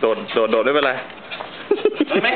โดดโดดโดดได้ไป็นไรไหม